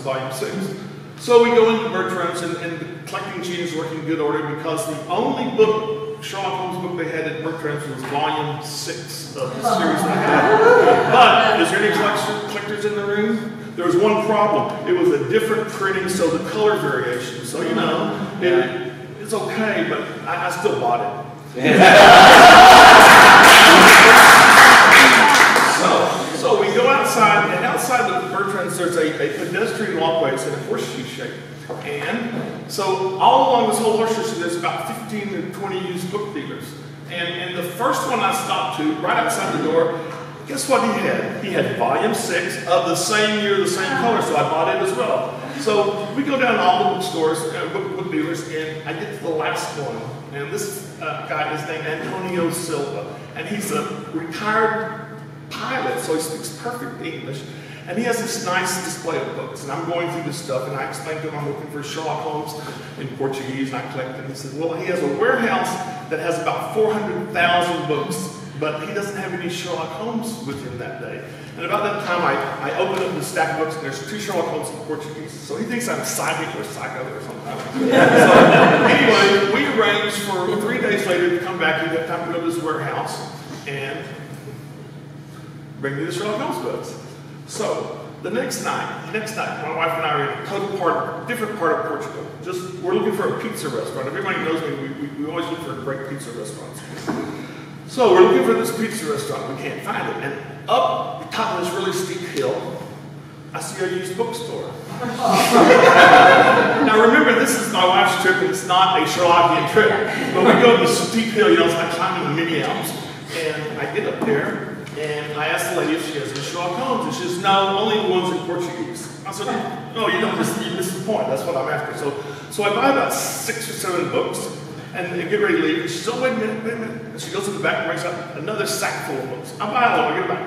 to volume six. So we go into Bertrand's and, and the collecting machine is working in good order because the only book, Sherlock Holmes book they had at Bertrand's was volume six of the oh. series they had. But is there any collection, collectors in the room? There was one problem. It was a different printing, so the color variation. So you know, it, it's okay, but I, I still bought it. outside Bertrand's, there's a, a pedestrian walkway. It's in a horseshoe shape. And so all along this whole horseshoe, there's about 15 to 20 used book dealers. And, and the first one I stopped to, right outside the door, guess what he had? He had volume six of the same year, the same color, so I bought it as well. So we go down to all the bookstores, uh, book, book dealers, and I get to the last one. And this uh, guy is named Antonio Silva, and he's a retired pilot, so he speaks perfect English. And he has this nice display of books. And I'm going through this stuff, and I explain to him I'm looking for Sherlock Holmes in Portuguese, and I collect them. He said, Well, he has a warehouse that has about 400,000 books, but he doesn't have any Sherlock Holmes with him that day. And about that time, I, I open up the stack of books, and there's two Sherlock Holmes in Portuguese. So he thinks I'm psychic or psycho or something. so anyway, we arranged for three days later to come back. He'd have time to go to his warehouse and bring me the Sherlock Holmes books. So the next night, the next night, my wife and I are in a total part, different part of Portugal. Just we're looking for a pizza restaurant. Everybody knows me. We, we, we always look for great pizza restaurants. So we're looking for this pizza restaurant. We can't find it. And up the top of this really steep hill, I see a used bookstore. now remember, this is my wife's trip, and it's not a Sherlockian trip. But we go up this steep hill, you know, it's like climbing mini Alps. And I get up there, and I asked the lady if she has any Sherlock Holmes, and she says, no, only the ones in Portuguese. I said, no, you don't miss, you the point. That's what I'm after. So, so I buy about six or seven books, and, and get ready to leave. And she says, oh, wait a minute, wait a minute. And she goes to the back and brings out another sack full of books. I buy all of them, I.